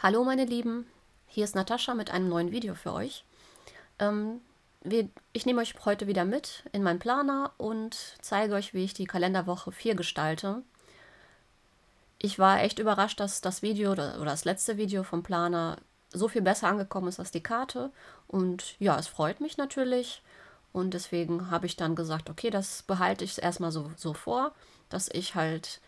Hallo meine Lieben, hier ist Natascha mit einem neuen Video für euch. Ähm, wir, ich nehme euch heute wieder mit in meinen Planer und zeige euch, wie ich die Kalenderwoche 4 gestalte. Ich war echt überrascht, dass das Video oder, oder das letzte Video vom Planer so viel besser angekommen ist als die Karte. Und ja, es freut mich natürlich. Und deswegen habe ich dann gesagt, okay, das behalte ich erstmal so, so vor, dass ich halt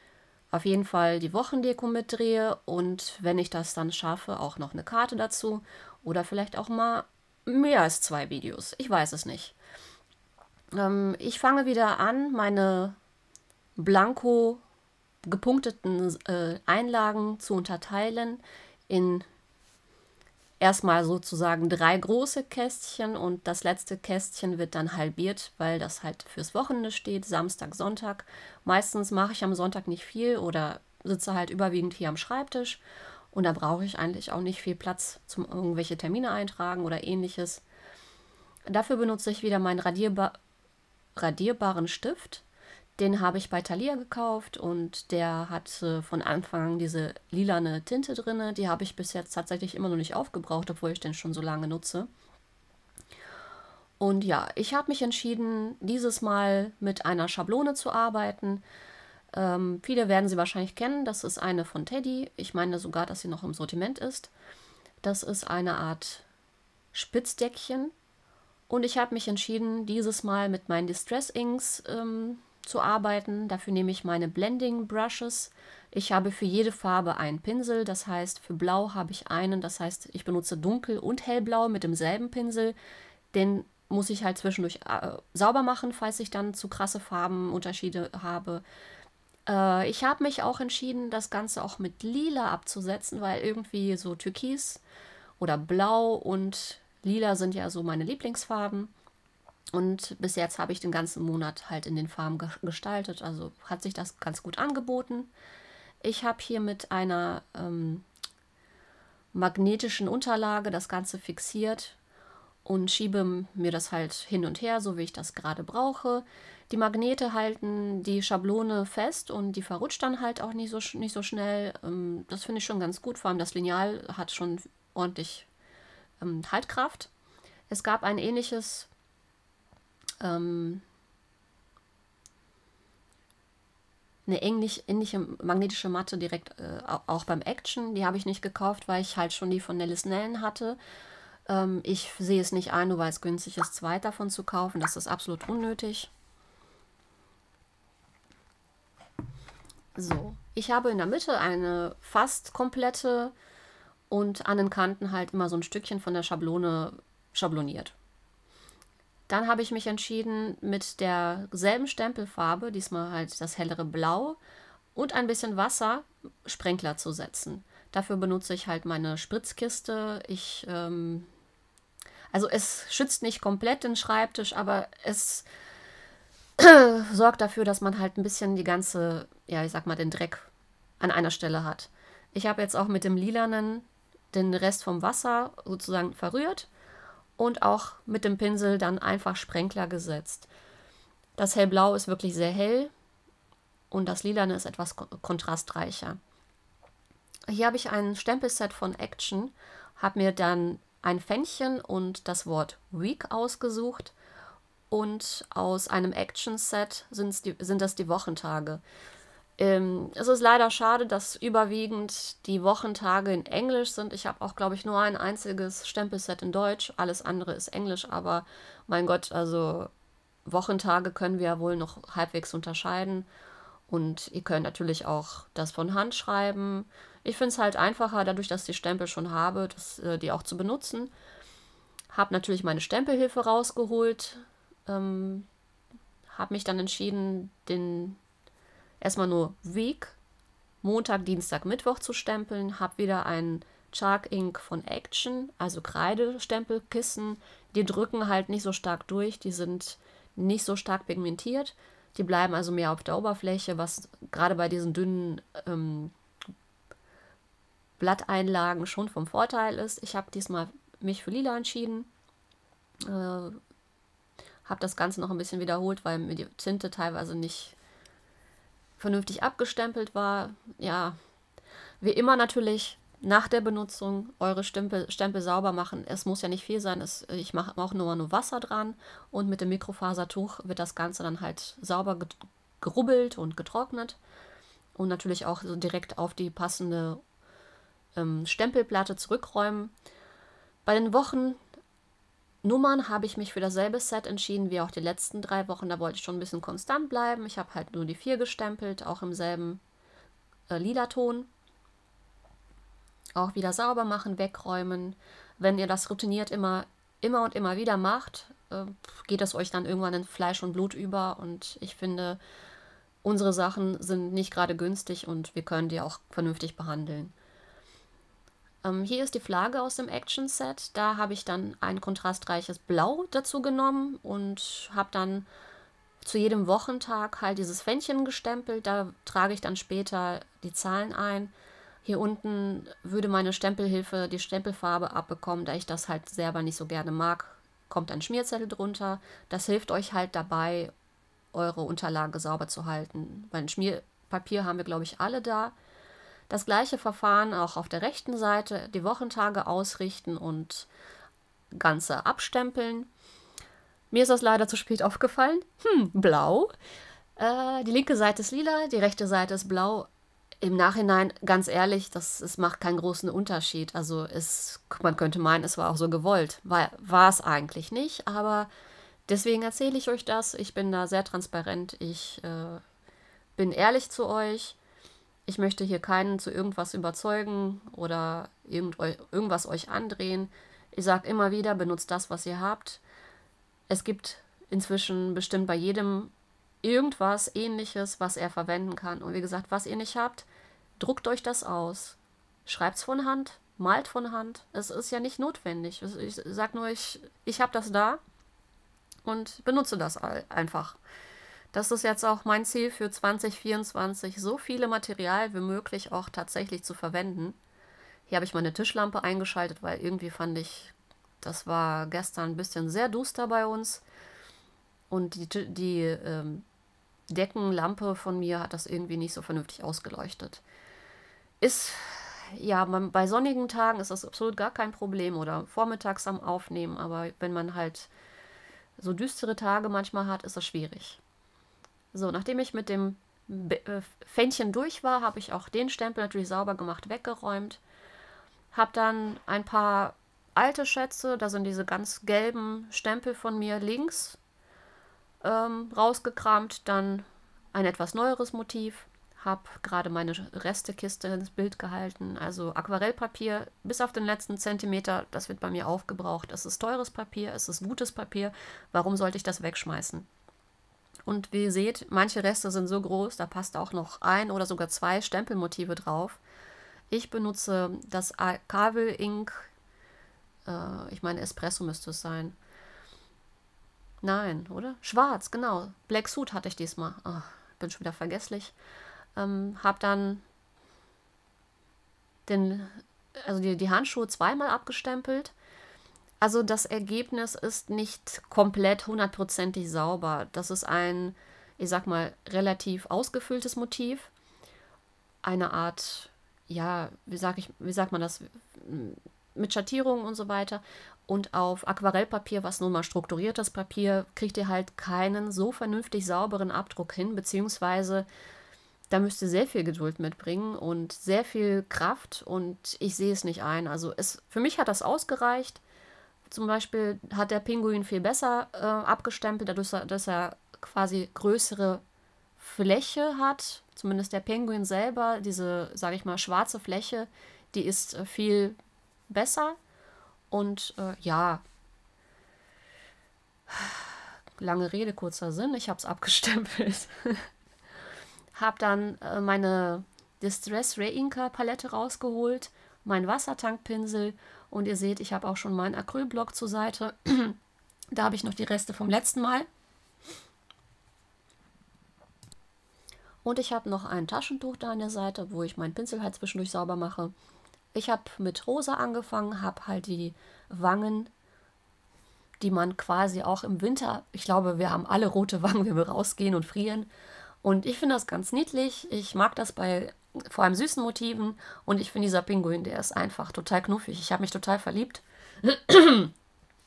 auf jeden Fall die Wochendeko mitdrehe und wenn ich das dann schaffe, auch noch eine Karte dazu oder vielleicht auch mal mehr als zwei Videos. Ich weiß es nicht. Ähm, ich fange wieder an, meine blanko gepunkteten äh, Einlagen zu unterteilen in erstmal sozusagen drei große Kästchen und das letzte Kästchen wird dann halbiert, weil das halt fürs Wochenende steht, Samstag, Sonntag. Meistens mache ich am Sonntag nicht viel oder sitze halt überwiegend hier am Schreibtisch und da brauche ich eigentlich auch nicht viel Platz zum irgendwelche Termine eintragen oder ähnliches. Dafür benutze ich wieder meinen radierba radierbaren Stift den habe ich bei Thalia gekauft und der hat von Anfang an diese lilane Tinte drin. Die habe ich bis jetzt tatsächlich immer noch nicht aufgebraucht, obwohl ich den schon so lange nutze. Und ja, ich habe mich entschieden, dieses Mal mit einer Schablone zu arbeiten. Ähm, viele werden sie wahrscheinlich kennen. Das ist eine von Teddy. Ich meine sogar, dass sie noch im Sortiment ist. Das ist eine Art Spitzdeckchen. Und ich habe mich entschieden, dieses Mal mit meinen Distress Inks ähm, zu arbeiten. Dafür nehme ich meine Blending Brushes. Ich habe für jede Farbe einen Pinsel, das heißt für Blau habe ich einen, das heißt ich benutze Dunkel- und Hellblau mit demselben Pinsel. Den muss ich halt zwischendurch äh, sauber machen, falls ich dann zu krasse Farbenunterschiede habe. Äh, ich habe mich auch entschieden, das Ganze auch mit Lila abzusetzen, weil irgendwie so Türkis oder Blau und Lila sind ja so meine Lieblingsfarben. Und bis jetzt habe ich den ganzen Monat halt in den Farben ge gestaltet. Also hat sich das ganz gut angeboten. Ich habe hier mit einer ähm, magnetischen Unterlage das Ganze fixiert und schiebe mir das halt hin und her, so wie ich das gerade brauche. Die Magnete halten die Schablone fest und die verrutscht dann halt auch nicht so, nicht so schnell. Ähm, das finde ich schon ganz gut. Vor allem das Lineal hat schon ordentlich ähm, Haltkraft. Es gab ein ähnliches ähm, eine ähnlich, ähnliche magnetische Matte direkt äh, auch beim Action. Die habe ich nicht gekauft, weil ich halt schon die von Nellis Nellen hatte. Ähm, ich sehe es nicht ein, nur weil es günstig ist, zwei davon zu kaufen. Das ist absolut unnötig. So, ich habe in der Mitte eine fast komplette und an den Kanten halt immer so ein Stückchen von der Schablone schabloniert. Dann habe ich mich entschieden, mit derselben Stempelfarbe, diesmal halt das hellere Blau und ein bisschen Wasser, Sprenkler zu setzen. Dafür benutze ich halt meine Spritzkiste. Ich, ähm, also es schützt nicht komplett den Schreibtisch, aber es sorgt dafür, dass man halt ein bisschen die ganze, ja, ich sag mal, den Dreck an einer Stelle hat. Ich habe jetzt auch mit dem Lilanen den Rest vom Wasser sozusagen verrührt und auch mit dem Pinsel dann einfach Sprenkler gesetzt. Das hellblau ist wirklich sehr hell und das lilane ist etwas kontrastreicher. Hier habe ich ein Stempelset von Action, habe mir dann ein Fännchen und das Wort Week ausgesucht und aus einem Action-Set sind das die Wochentage. Ähm, es ist leider schade, dass überwiegend die Wochentage in Englisch sind. Ich habe auch, glaube ich, nur ein einziges Stempelset in Deutsch. Alles andere ist Englisch, aber mein Gott, also Wochentage können wir ja wohl noch halbwegs unterscheiden. Und ihr könnt natürlich auch das von Hand schreiben. Ich finde es halt einfacher, dadurch, dass ich die Stempel schon habe, das, äh, die auch zu benutzen. Habe natürlich meine Stempelhilfe rausgeholt. Ähm, habe mich dann entschieden, den erstmal nur Week, Montag, Dienstag, Mittwoch zu stempeln, habe wieder ein Chalk Ink von Action, also Kreidestempelkissen. Die drücken halt nicht so stark durch, die sind nicht so stark pigmentiert. Die bleiben also mehr auf der Oberfläche, was gerade bei diesen dünnen ähm, Blatteinlagen schon vom Vorteil ist. Ich habe diesmal mich für lila entschieden. Äh, habe das Ganze noch ein bisschen wiederholt, weil mir die Tinte teilweise nicht vernünftig abgestempelt war. Ja, wie immer natürlich nach der Benutzung eure Stempel, Stempel sauber machen. Es muss ja nicht viel sein. Es, ich mache auch nur, nur Wasser dran und mit dem Mikrofasertuch wird das Ganze dann halt sauber gerubbelt und getrocknet und natürlich auch so direkt auf die passende ähm, Stempelplatte zurückräumen. Bei den Wochennummern habe ich mich für dasselbe Set entschieden wie auch die letzten drei Wochen. Da wollte ich schon ein bisschen konstant bleiben. Ich habe halt nur die vier gestempelt, auch im selben äh, lila Ton. Auch wieder sauber machen, wegräumen. Wenn ihr das routiniert immer, immer und immer wieder macht, äh, geht es euch dann irgendwann in Fleisch und Blut über. Und ich finde, unsere Sachen sind nicht gerade günstig und wir können die auch vernünftig behandeln. Ähm, hier ist die Flagge aus dem Action Set. Da habe ich dann ein kontrastreiches Blau dazu genommen und habe dann zu jedem Wochentag halt dieses Fännchen gestempelt. Da trage ich dann später die Zahlen ein. Hier unten würde meine Stempelhilfe die Stempelfarbe abbekommen, da ich das halt selber nicht so gerne mag. Kommt ein Schmierzettel drunter. Das hilft euch halt dabei, eure Unterlage sauber zu halten. Weil ein Schmierpapier haben wir, glaube ich, alle da. Das gleiche Verfahren auch auf der rechten Seite, die Wochentage ausrichten und Ganze abstempeln. Mir ist das leider zu spät aufgefallen. Hm, blau. Äh, die linke Seite ist lila, die rechte Seite ist blau. Im Nachhinein, ganz ehrlich, das, es macht keinen großen Unterschied. Also es, man könnte meinen, es war auch so gewollt. War, es eigentlich nicht, aber deswegen erzähle ich euch das. Ich bin da sehr transparent. Ich äh, bin ehrlich zu euch. Ich möchte hier keinen zu irgendwas überzeugen oder irgend, irgendwas euch andrehen. Ich sage immer wieder, benutzt das, was ihr habt. Es gibt inzwischen bestimmt bei jedem irgendwas ähnliches, was er verwenden kann. Und wie gesagt, was ihr nicht habt, druckt euch das aus. Schreibt es von Hand, malt von Hand. Es ist ja nicht notwendig. Ich sage nur, ich, ich habe das da und benutze das einfach. Das ist jetzt auch mein Ziel für 2024, so viele Material wie möglich auch tatsächlich zu verwenden. Hier habe ich meine Tischlampe eingeschaltet, weil irgendwie fand ich, das war gestern ein bisschen sehr duster bei uns. Und die, die ähm, Deckenlampe von mir hat das irgendwie nicht so vernünftig ausgeleuchtet. Ist, ja, man, bei sonnigen Tagen ist das absolut gar kein Problem oder vormittags am Aufnehmen, aber wenn man halt so düstere Tage manchmal hat, ist das schwierig. So, nachdem ich mit dem äh, Fännchen durch war, habe ich auch den Stempel natürlich sauber gemacht, weggeräumt. Habe dann ein paar alte Schätze, da sind diese ganz gelben Stempel von mir links ähm, rausgekramt. Dann ein etwas neueres Motiv. Habe gerade meine Restekiste ins Bild gehalten. Also Aquarellpapier bis auf den letzten Zentimeter, das wird bei mir aufgebraucht. Es ist teures Papier, es ist gutes Papier. Warum sollte ich das wegschmeißen? Und wie ihr seht, manche Reste sind so groß, da passt auch noch ein oder sogar zwei Stempelmotive drauf. Ich benutze das Kavel Ink, äh, ich meine Espresso müsste es sein. Nein, oder? Schwarz, genau. Black Suit hatte ich diesmal. Oh, bin schon wieder vergesslich. Ähm, hab dann den, also die, die Handschuhe zweimal abgestempelt also das Ergebnis ist nicht komplett hundertprozentig sauber. Das ist ein, ich sag mal, relativ ausgefülltes Motiv. Eine Art, ja, wie sag ich, wie sagt man das, mit Schattierungen und so weiter. Und auf Aquarellpapier, was nun mal strukturiertes Papier, kriegt ihr halt keinen so vernünftig sauberen Abdruck hin, beziehungsweise da müsst ihr sehr viel Geduld mitbringen und sehr viel Kraft und ich sehe es nicht ein. Also es, für mich hat das ausgereicht. Zum Beispiel hat der Pinguin viel besser äh, abgestempelt, dadurch, dass er quasi größere Fläche hat. Zumindest der Pinguin selber, diese, sage ich mal, schwarze Fläche, die ist äh, viel besser. Und äh, ja, lange Rede, kurzer Sinn, ich habe es abgestempelt. habe dann äh, meine Distress Inca Palette rausgeholt, meinen Wassertankpinsel und ihr seht, ich habe auch schon meinen Acrylblock zur Seite. da habe ich noch die Reste vom letzten Mal. Und ich habe noch ein Taschentuch da an der Seite, wo ich meinen Pinsel halt zwischendurch sauber mache. Ich habe mit rosa angefangen, habe halt die Wangen, die man quasi auch im Winter, ich glaube, wir haben alle rote Wangen, wenn wir rausgehen und frieren. Und ich finde das ganz niedlich. Ich mag das bei vor allem süßen Motiven. Und ich finde, dieser Pinguin, der ist einfach total knuffig. Ich habe mich total verliebt.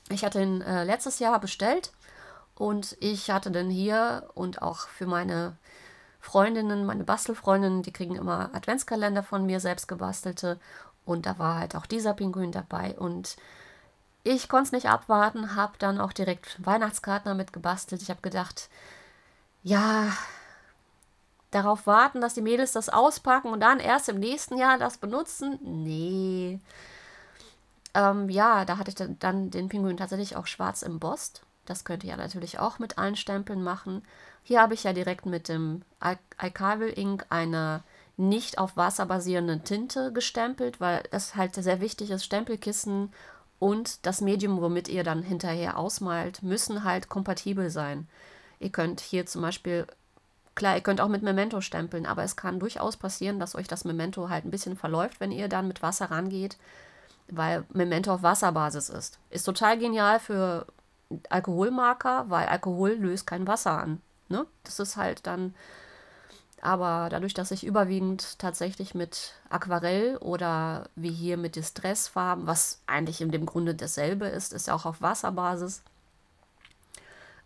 Ich hatte ihn äh, letztes Jahr bestellt und ich hatte den hier und auch für meine Freundinnen, meine Bastelfreundinnen, die kriegen immer Adventskalender von mir, selbst gebastelte. Und da war halt auch dieser Pinguin dabei. Und ich konnte es nicht abwarten, habe dann auch direkt Weihnachtskarten damit gebastelt. Ich habe gedacht, ja, darauf warten, dass die Mädels das auspacken und dann erst im nächsten Jahr das benutzen? Nee. Ähm, ja, da hatte ich dann den Pinguin tatsächlich auch schwarz embossed. Das könnt ihr ja natürlich auch mit allen Stempeln machen. Hier habe ich ja direkt mit dem Alcavel Ink eine nicht auf Wasser basierende Tinte gestempelt, weil das halt sehr wichtig ist. Stempelkissen und das Medium, womit ihr dann hinterher ausmalt, müssen halt kompatibel sein. Ihr könnt hier zum Beispiel, klar, ihr könnt auch mit Memento stempeln, aber es kann durchaus passieren, dass euch das Memento halt ein bisschen verläuft, wenn ihr dann mit Wasser rangeht, weil Memento auf Wasserbasis ist. Ist total genial für Alkoholmarker, weil Alkohol löst kein Wasser an. Ne? Das ist halt dann, aber dadurch, dass ich überwiegend tatsächlich mit Aquarell oder wie hier mit Distressfarben, was eigentlich in dem Grunde dasselbe ist, ist ja auch auf Wasserbasis,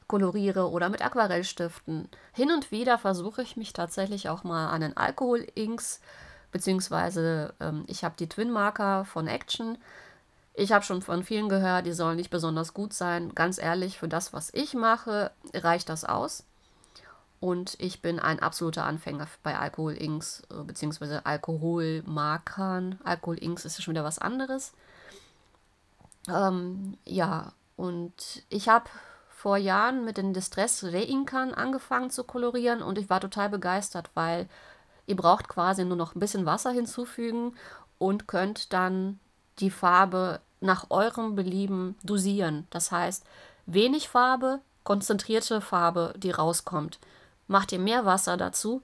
koloriere oder mit Aquarellstiften. Hin und wieder versuche ich mich tatsächlich auch mal an den Alkohol-Inks, beziehungsweise ähm, ich habe die Twin-Marker von Action. Ich habe schon von vielen gehört, die sollen nicht besonders gut sein. Ganz ehrlich, für das, was ich mache, reicht das aus. Und ich bin ein absoluter Anfänger bei Alkohol-Inks, äh, beziehungsweise Alkoholmarkern. Alkohol-Inks ist schon wieder was anderes. Ähm, ja, und ich habe vor Jahren mit den Distress Reinkern angefangen zu kolorieren und ich war total begeistert, weil ihr braucht quasi nur noch ein bisschen Wasser hinzufügen und könnt dann die Farbe nach eurem Belieben dosieren. Das heißt, wenig Farbe, konzentrierte Farbe, die rauskommt. Macht ihr mehr Wasser dazu,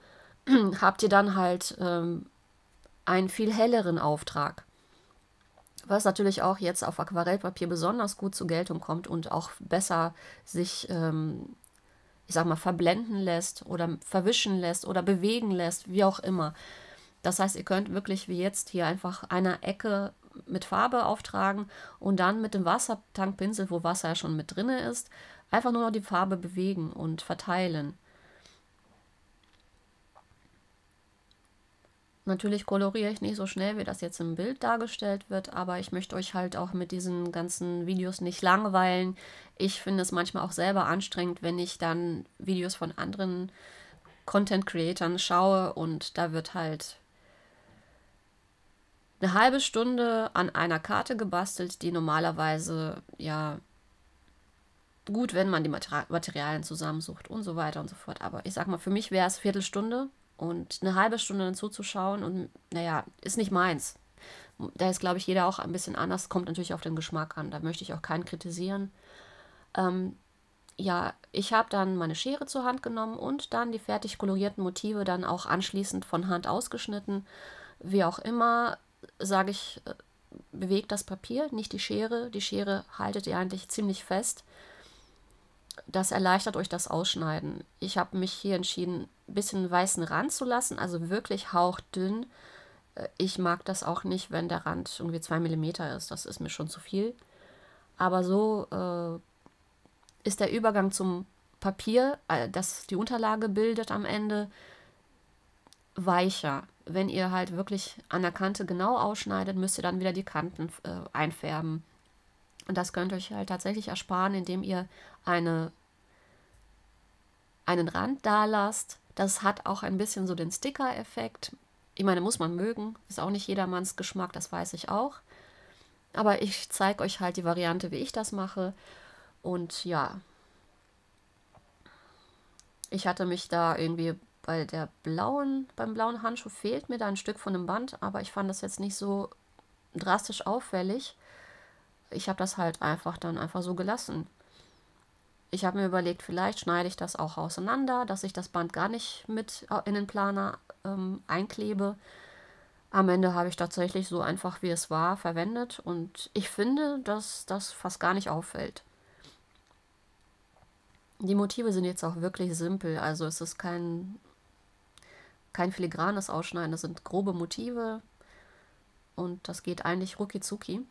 habt ihr dann halt ähm, einen viel helleren Auftrag was natürlich auch jetzt auf Aquarellpapier besonders gut zur Geltung kommt und auch besser sich, ähm, ich sag mal, verblenden lässt oder verwischen lässt oder bewegen lässt, wie auch immer. Das heißt, ihr könnt wirklich wie jetzt hier einfach eine Ecke mit Farbe auftragen und dann mit dem Wassertankpinsel, wo Wasser ja schon mit drin ist, einfach nur noch die Farbe bewegen und verteilen. Natürlich koloriere ich nicht so schnell, wie das jetzt im Bild dargestellt wird, aber ich möchte euch halt auch mit diesen ganzen Videos nicht langweilen. Ich finde es manchmal auch selber anstrengend, wenn ich dann Videos von anderen Content Creatern schaue und da wird halt eine halbe Stunde an einer Karte gebastelt, die normalerweise ja gut, wenn man die Materialien zusammensucht und so weiter und so fort. Aber ich sag mal, für mich wäre es Viertelstunde und eine halbe Stunde dann zuzuschauen und naja, ist nicht meins. Da ist, glaube ich, jeder auch ein bisschen anders. Kommt natürlich auf den Geschmack an. Da möchte ich auch keinen kritisieren. Ähm, ja, ich habe dann meine Schere zur Hand genommen und dann die fertig kolorierten Motive dann auch anschließend von Hand ausgeschnitten. Wie auch immer, sage ich, äh, bewegt das Papier, nicht die Schere. Die Schere haltet ihr eigentlich ziemlich fest das erleichtert euch das Ausschneiden. Ich habe mich hier entschieden, ein bisschen weißen Rand zu lassen, also wirklich hauchdünn. Äh, ich mag das auch nicht, wenn der Rand irgendwie 2 mm ist. Das ist mir schon zu viel. Aber so äh, ist der Übergang zum Papier, äh, das die Unterlage bildet am Ende, weicher. Wenn ihr halt wirklich an der Kante genau ausschneidet, müsst ihr dann wieder die Kanten äh, einfärben. Und das könnt ihr euch halt tatsächlich ersparen, indem ihr eine, einen Rand da lasst. Das hat auch ein bisschen so den Sticker-Effekt. Ich meine, muss man mögen. Ist auch nicht jedermanns Geschmack, das weiß ich auch. Aber ich zeige euch halt die Variante, wie ich das mache. Und ja, ich hatte mich da irgendwie bei der blauen, beim blauen Handschuh fehlt mir da ein Stück von dem Band, aber ich fand das jetzt nicht so drastisch auffällig ich habe das halt einfach dann einfach so gelassen. Ich habe mir überlegt, vielleicht schneide ich das auch auseinander, dass ich das Band gar nicht mit in den Planer ähm, einklebe. Am Ende habe ich tatsächlich so einfach, wie es war, verwendet und ich finde, dass das fast gar nicht auffällt. Die Motive sind jetzt auch wirklich simpel, also es ist kein kein filigranes Ausschneiden, das sind grobe Motive und das geht eigentlich rucki zucki.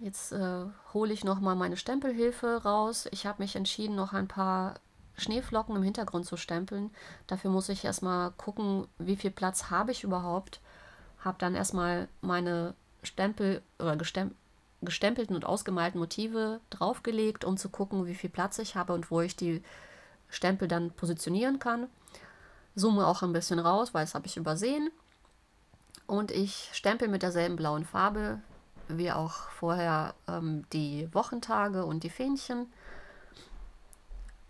Jetzt äh, hole ich nochmal meine Stempelhilfe raus. Ich habe mich entschieden, noch ein paar Schneeflocken im Hintergrund zu stempeln. Dafür muss ich erstmal gucken, wie viel Platz habe ich überhaupt. Habe dann erstmal meine Stempel oder gestem gestempelten und ausgemalten Motive draufgelegt, um zu gucken, wie viel Platz ich habe und wo ich die Stempel dann positionieren kann. Zoome auch ein bisschen raus, weil das habe ich übersehen. Und ich stempel mit derselben blauen Farbe wie auch vorher ähm, die Wochentage und die Fähnchen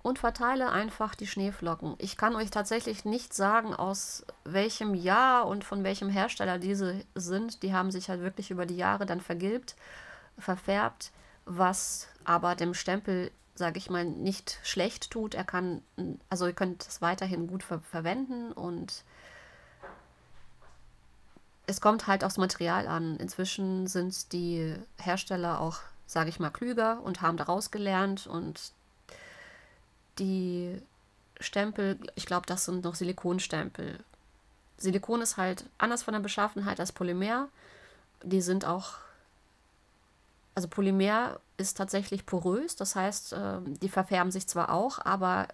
und verteile einfach die Schneeflocken. Ich kann euch tatsächlich nicht sagen, aus welchem Jahr und von welchem Hersteller diese sind. Die haben sich halt wirklich über die Jahre dann vergilbt, verfärbt, was aber dem Stempel, sage ich mal, nicht schlecht tut. Er kann, also ihr könnt es weiterhin gut ver verwenden und es kommt halt aufs Material an. Inzwischen sind die Hersteller auch, sage ich mal, klüger und haben daraus gelernt und die Stempel, ich glaube, das sind noch Silikonstempel. Silikon ist halt anders von der Beschaffenheit als Polymer. Die sind auch, also Polymer ist tatsächlich porös, das heißt, ähm, die verfärben sich zwar auch, aber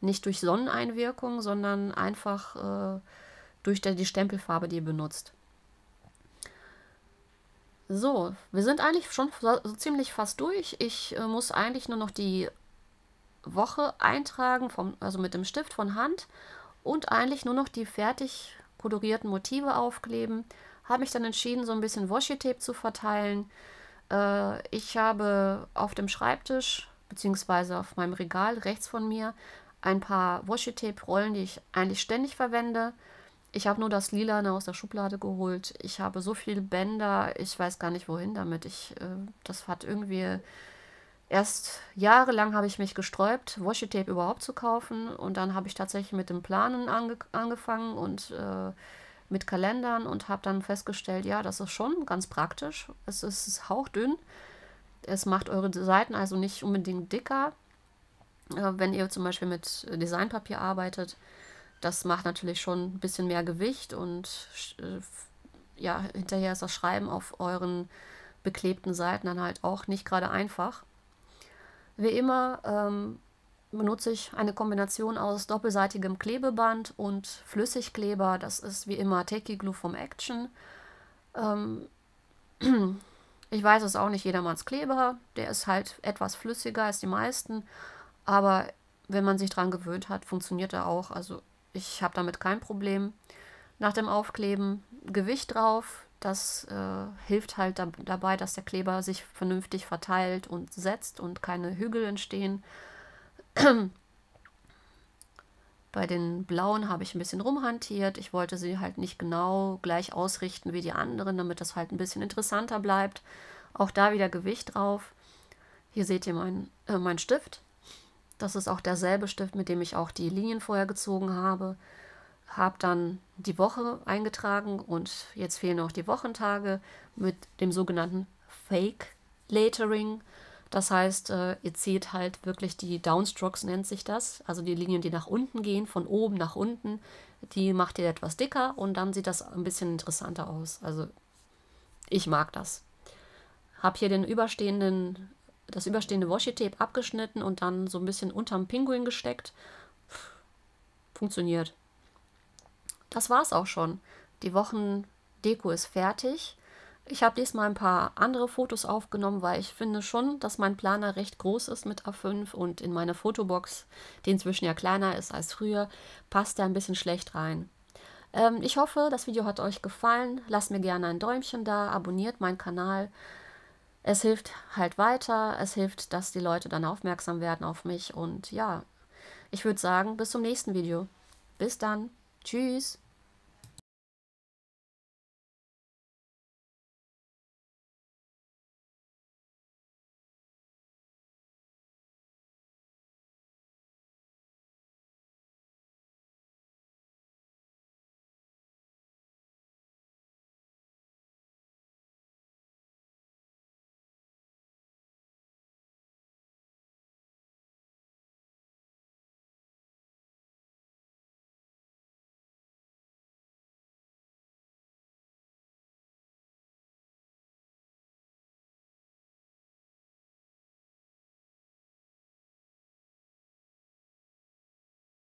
nicht durch Sonneneinwirkung, sondern einfach äh, durch die Stempelfarbe, die ihr benutzt. So, wir sind eigentlich schon so ziemlich fast durch. Ich äh, muss eigentlich nur noch die Woche eintragen, vom, also mit dem Stift von Hand und eigentlich nur noch die fertig kolorierten Motive aufkleben. Habe mich dann entschieden, so ein bisschen Washi-Tape zu verteilen. Äh, ich habe auf dem Schreibtisch beziehungsweise auf meinem Regal rechts von mir ein paar Washi-Tape-Rollen, die ich eigentlich ständig verwende. Ich habe nur das Lilane aus der Schublade geholt. Ich habe so viele Bänder, ich weiß gar nicht wohin damit. Ich, äh, das hat irgendwie erst jahrelang habe ich mich gesträubt, Washi-Tape überhaupt zu kaufen. Und dann habe ich tatsächlich mit dem Planen ange angefangen und äh, mit Kalendern und habe dann festgestellt, ja, das ist schon ganz praktisch. Es ist hauchdünn. Es macht eure Seiten also nicht unbedingt dicker. Äh, wenn ihr zum Beispiel mit Designpapier arbeitet, das macht natürlich schon ein bisschen mehr Gewicht und äh, ja, hinterher ist das Schreiben auf euren beklebten Seiten dann halt auch nicht gerade einfach. Wie immer ähm, benutze ich eine Kombination aus doppelseitigem Klebeband und Flüssigkleber. Das ist wie immer Techie Glue vom Action. Ähm, ich weiß, es ist auch nicht jedermanns Kleber. Der ist halt etwas flüssiger als die meisten. Aber wenn man sich daran gewöhnt hat, funktioniert er auch. Also ich habe damit kein Problem. Nach dem Aufkleben Gewicht drauf. Das äh, hilft halt da, dabei, dass der Kleber sich vernünftig verteilt und setzt und keine Hügel entstehen. Bei den blauen habe ich ein bisschen rumhantiert. Ich wollte sie halt nicht genau gleich ausrichten wie die anderen, damit das halt ein bisschen interessanter bleibt. Auch da wieder Gewicht drauf. Hier seht ihr mein, äh, mein Stift. Das ist auch derselbe Stift, mit dem ich auch die Linien vorher gezogen habe. Habe dann die Woche eingetragen und jetzt fehlen noch die Wochentage mit dem sogenannten Fake Lettering. Das heißt, äh, ihr zieht halt wirklich die Downstrokes, nennt sich das. Also die Linien, die nach unten gehen, von oben nach unten. Die macht ihr etwas dicker und dann sieht das ein bisschen interessanter aus. Also ich mag das. Habe hier den überstehenden das überstehende Washi-Tape abgeschnitten und dann so ein bisschen unterm Pinguin gesteckt. Funktioniert. Das war's auch schon. Die Wochendeko ist fertig. Ich habe diesmal ein paar andere Fotos aufgenommen, weil ich finde schon, dass mein Planer recht groß ist mit A5 und in meine Fotobox, die inzwischen ja kleiner ist als früher, passt er ein bisschen schlecht rein. Ähm, ich hoffe, das Video hat euch gefallen. Lasst mir gerne ein Däumchen da, abonniert meinen Kanal es hilft halt weiter, es hilft, dass die Leute dann aufmerksam werden auf mich und ja, ich würde sagen, bis zum nächsten Video. Bis dann. Tschüss.